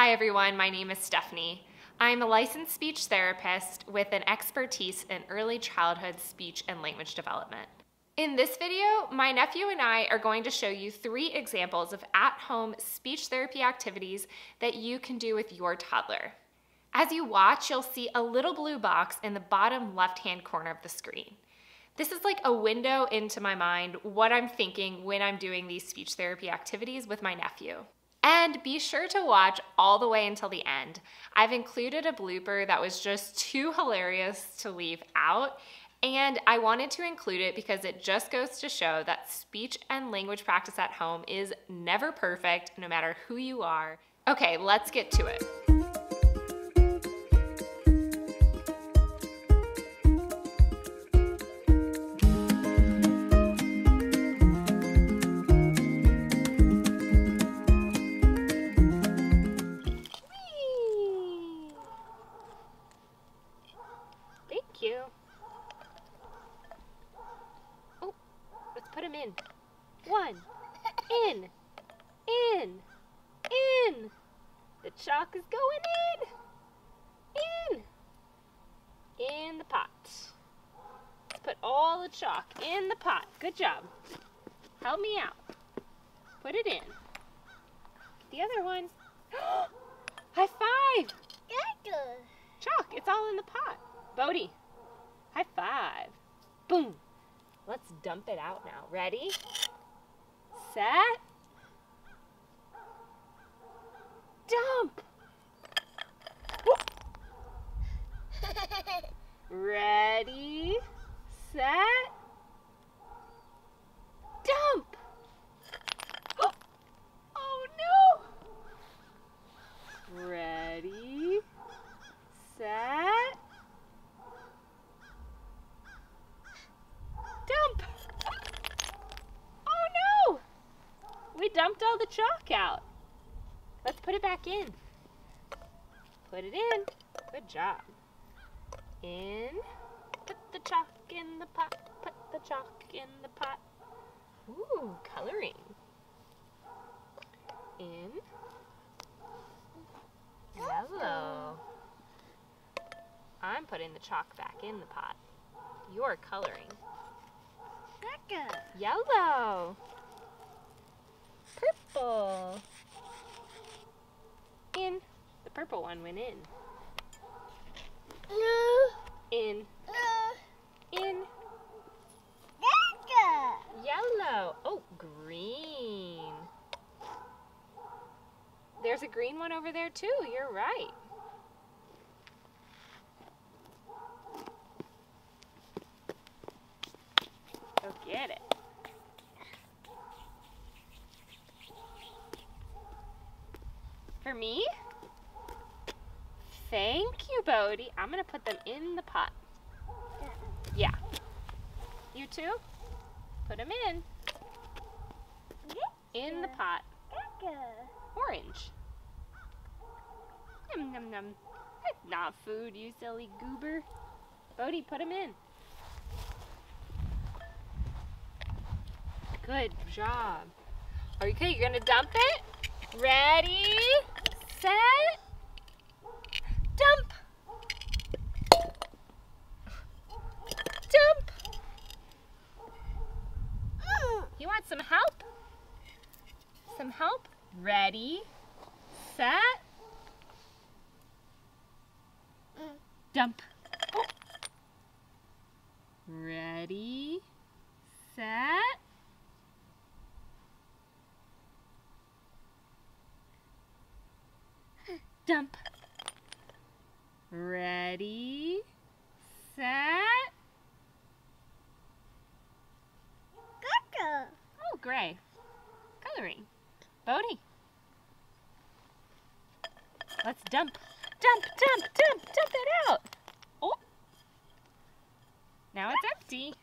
Hi everyone, my name is Stephanie. I'm a licensed speech therapist with an expertise in early childhood speech and language development. In this video, my nephew and I are going to show you three examples of at-home speech therapy activities that you can do with your toddler. As you watch, you'll see a little blue box in the bottom left-hand corner of the screen. This is like a window into my mind, what I'm thinking when I'm doing these speech therapy activities with my nephew. And be sure to watch all the way until the end. I've included a blooper that was just too hilarious to leave out, and I wanted to include it because it just goes to show that speech and language practice at home is never perfect, no matter who you are. Okay, let's get to it. Good job. Help me out. Put it in. The other one. High five. Chalk, it's all in the pot. Bodie, high five. Boom. Let's dump it out now. Ready? Set. Dump. Ready? Set. Dump. Oh no. Ready? Set. Dump! Oh no! We dumped all the chalk out. Let's put it back in. Put it in. Good job. In. Put the chalk in the pot. Put the chalk in the pot. Ooh, coloring. In. Yellow. I'm putting the chalk back in the pot. You're coloring. Yellow. Purple. In. The purple one went in. In. In. Yellow. Oh, green. There's a green one over there too. You're right. Go get it. For me? Thank you, Bodie. I'm going to put them in the pot. Yeah. You too? Put them in. In the pot. Orange. Num num num. That's not food, you silly goober. Bodie, put them in. Good job. Okay, you're gonna dump it? Ready, set, dump. Dump. Mm. You want some help? Some help? Ready, set, dump. Ready, set, dump. Ready, set. Oh, gray. Coloring. Bodie. Let's dump. Dump, dump, dump, dump it out. Oh. Now it's empty.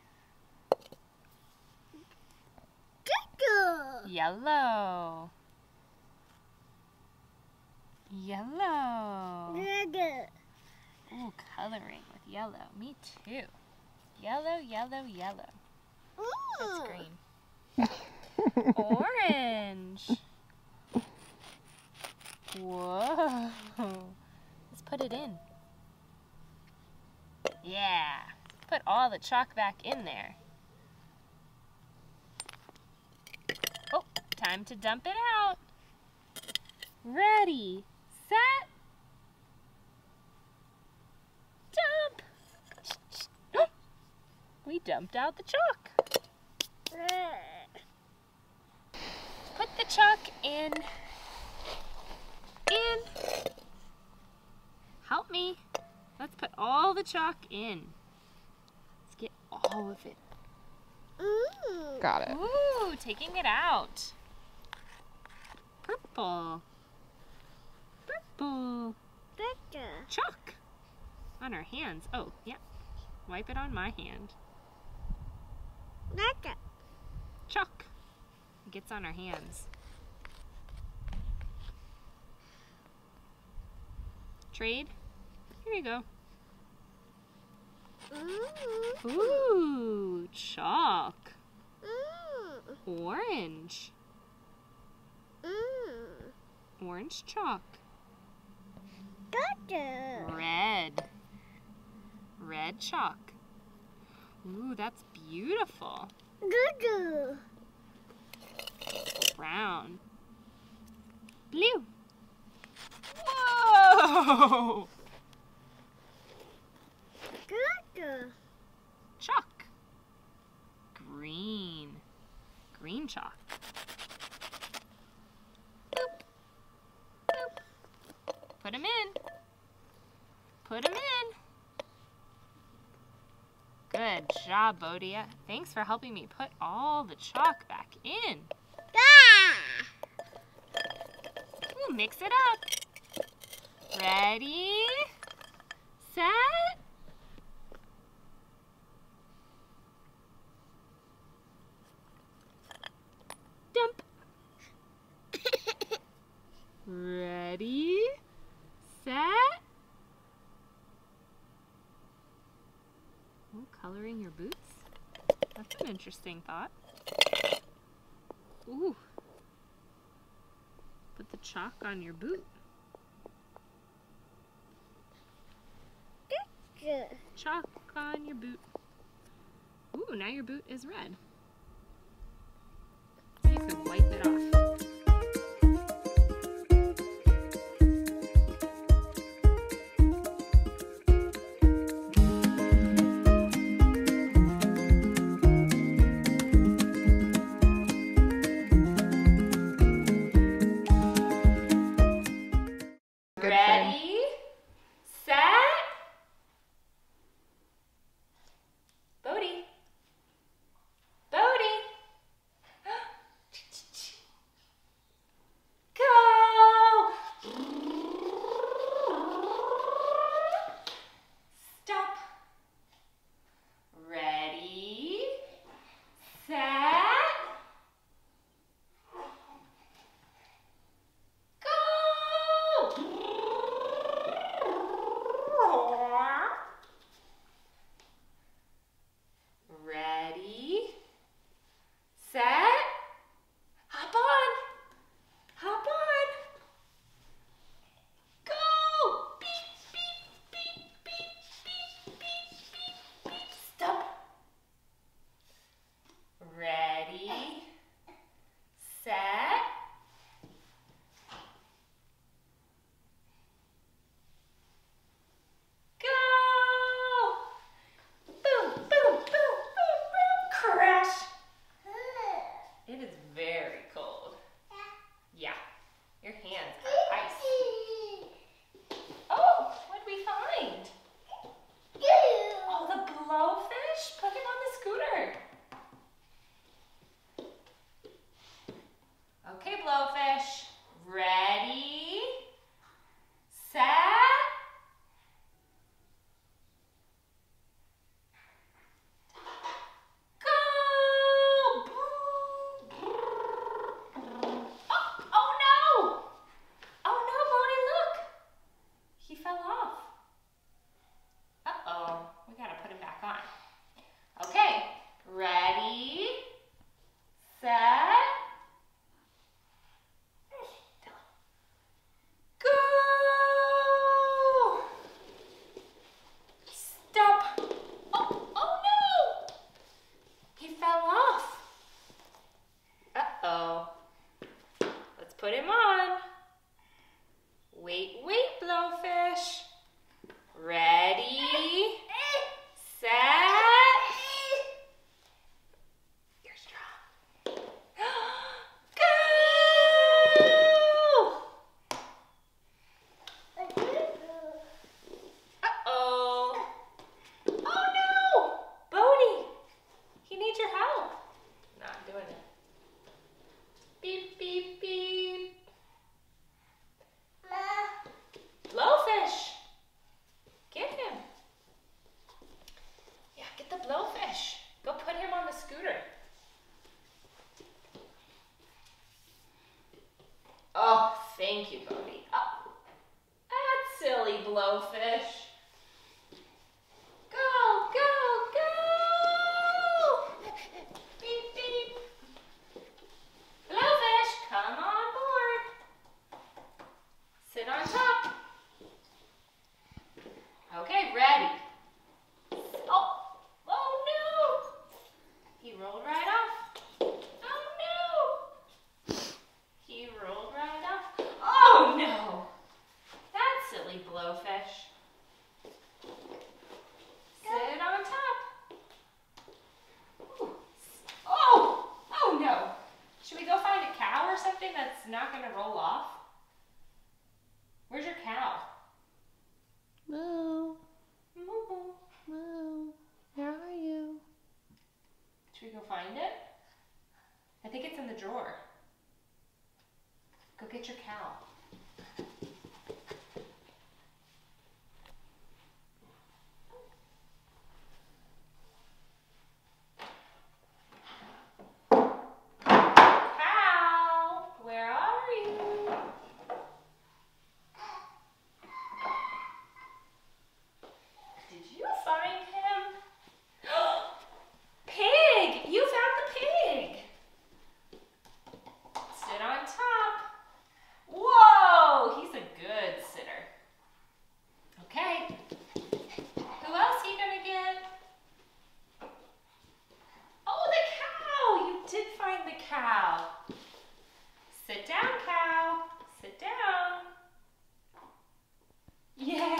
Yellow. Yellow. Ooh, coloring with yellow. Me too. Yellow, yellow, yellow. Ooh. That's green. Orange. Whoa. Let's put it in. Yeah. Put all the chalk back in there. Oh, time to dump it out. Ready, set, dump. we dumped out the chalk. Put the chalk in. In. Help me. Let's put all the chalk in. Let's get all of it. Ooh. Got it. Ooh, taking it out. Purple. Purple. Becca. Chalk. On our hands. Oh, yeah. Wipe it on my hand. Becca. Chalk. It gets on our hands. Trade. Here you go. Ooh, chalk. Orange. Orange chalk. Red. Red chalk. Ooh, that's beautiful. Brown. Blue. Whoa! Chalk. Green. Green chalk. Boop. Boop. Put them in. Put them in. Good job, Bodie. Thanks for helping me put all the chalk back in. Ah! Ooh, mix it up. Ready, set, dump. Ready, set. Oh, coloring your boots? That's an interesting thought. Ooh. Put the chalk on your boot. Chalk on your boot. Ooh, now your boot is red. You your cow. cow. Sit down, cow. Sit down. Yeah.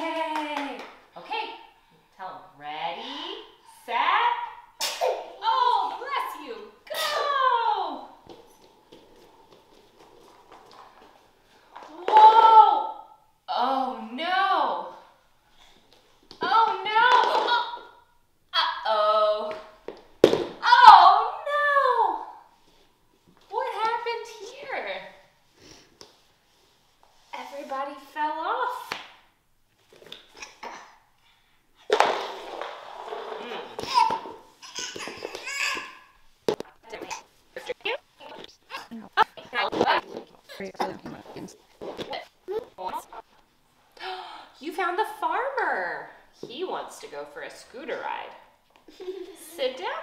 wants to go for a scooter ride. Sit down.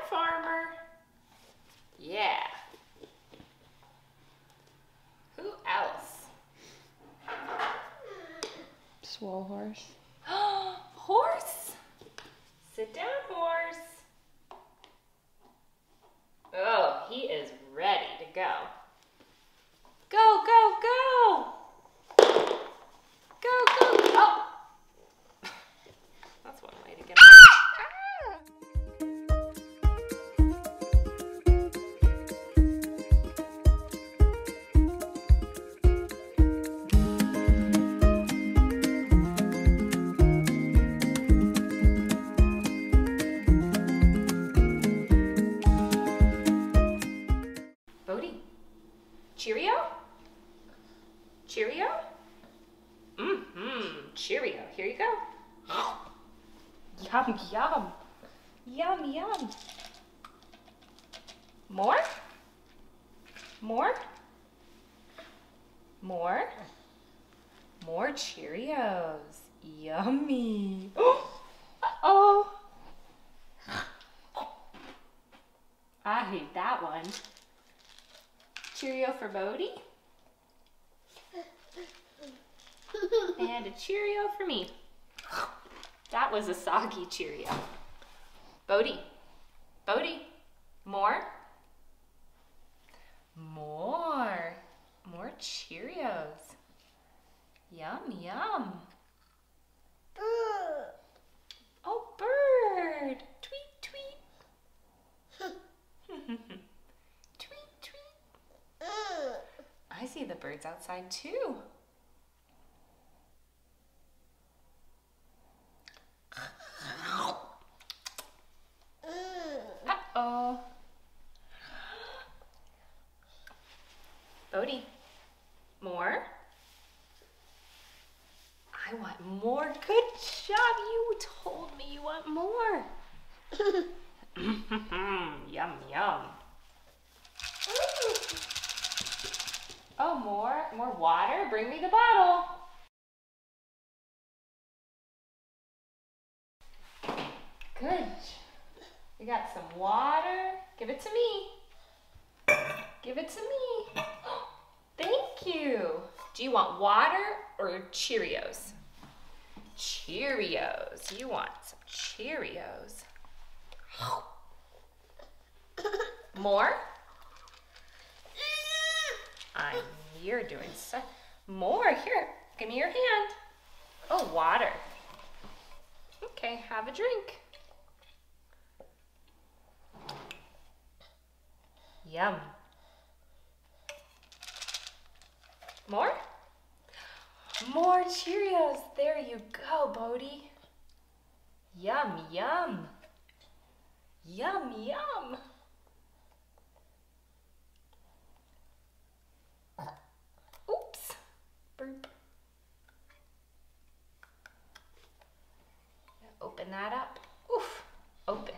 Cheerio for Bodie. And a Cheerio for me. That was a soggy Cheerio. Bodie. Bodie. More. More. More Cheerios. Yum, yum. Bird. Oh, bird. Tweet, tweet. I see the birds outside too. Uh-oh. Bodie, more? I want more. Good job. You told me you want more. yum, yum. More? More water? Bring me the bottle. Good. We got some water. Give it to me. Give it to me. Thank you. Do you want water or Cheerios? Cheerios. You want some Cheerios. More? I'm, you're doing so. More. Here, give me your hand. Oh, water. Okay, have a drink. Yum. More? More Cheerios. There you go, Bodie. Yum, yum. Yum, yum. Open that up. Oof. Open.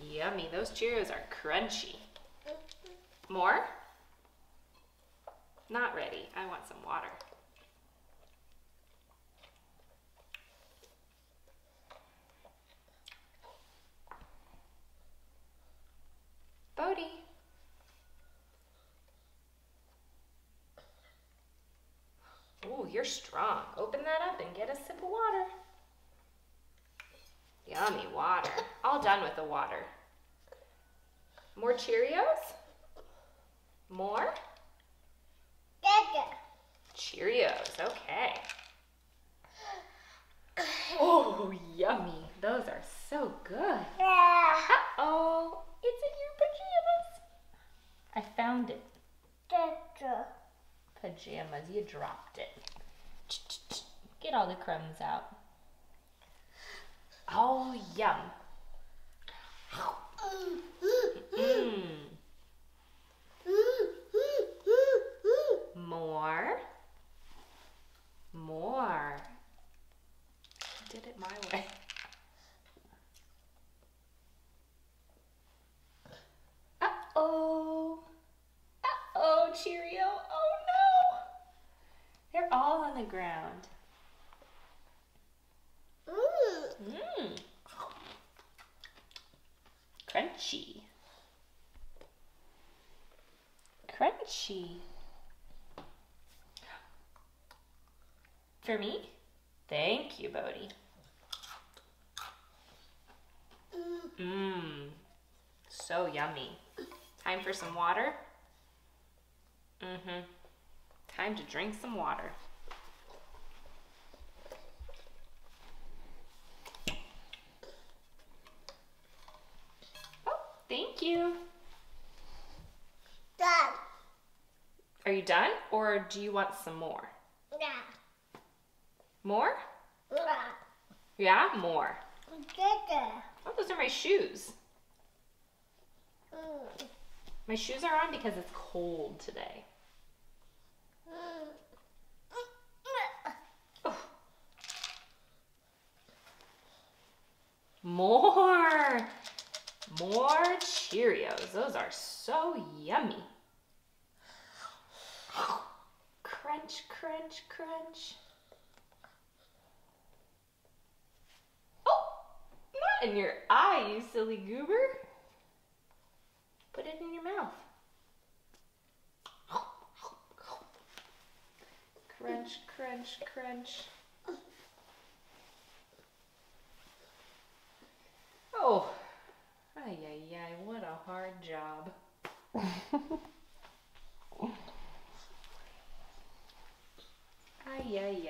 Yummy. Those Cheerios are crunchy. More? Not ready. I want some water. Bodie. Ooh, you're strong. Open that up and get a sip of water. Yummy water. All done with the water. More Cheerios? More? Cheerios, okay. Oh, yummy. Those are so good. Uh-oh, it's in your pajamas. I found it. Pajamas, you dropped it. Get all the crumbs out. Oh, yum. Mmm. More. More. Did it my way. Uh-oh. Uh-oh, Cheerio. Oh, no. They're all on the ground. Mmm. Crunchy. Crunchy. For me? Thank you, Bodie. Mmm. So yummy. Time for some water? Mm-hmm. Time to drink some water. Oh, you. Are you done or do you want some more? Yeah. More? Yeah, more. Oh, those are my shoes. Mm. My shoes are on because it's cold today. Oh. More. More Cheerios. Those are so yummy. Crunch, crunch, crunch. Oh, not in your eye, you silly goober. Put it in your mouth. Crunch, crunch, crunch. ai, ai,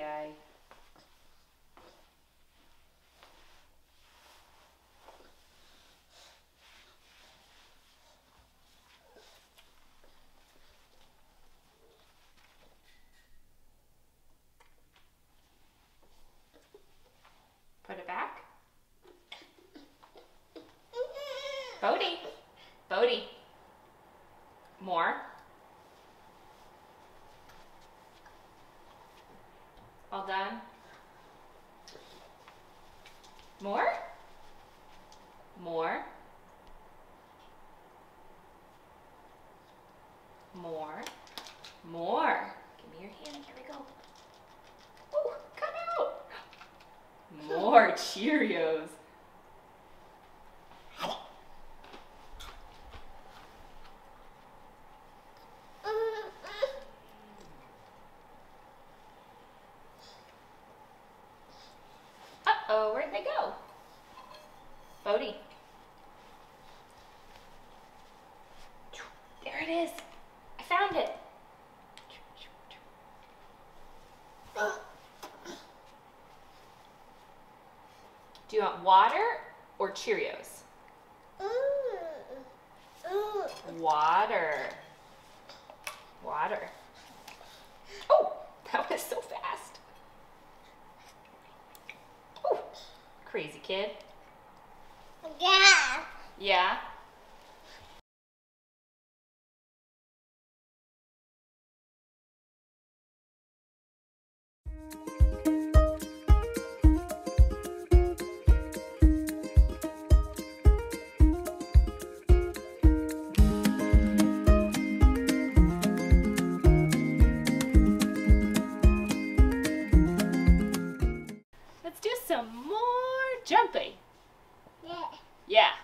More? More? More? More? Give me your hand. Here we go. Oh, come out. More Cheerios. Uh-oh, where'd they go? Bodie. There it is. I found it. Do you want water or Cheerios? Water. Water. Oh, that was so fast. Oh, crazy kid. Yeah. Yeah. Some more jumping. Yeah. Hold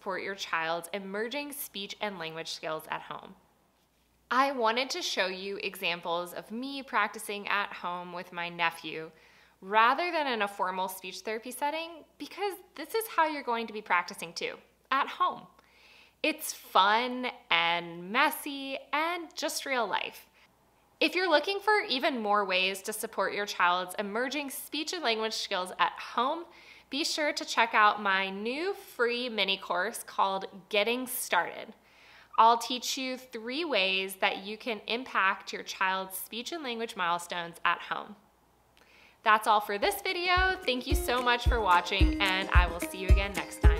support your child's emerging speech and language skills at home. I wanted to show you examples of me practicing at home with my nephew rather than in a formal speech therapy setting because this is how you're going to be practicing too, at home. It's fun and messy and just real life. If you're looking for even more ways to support your child's emerging speech and language skills at home, be sure to check out my new free mini course called Getting Started. I'll teach you three ways that you can impact your child's speech and language milestones at home. That's all for this video. Thank you so much for watching, and I will see you again next time.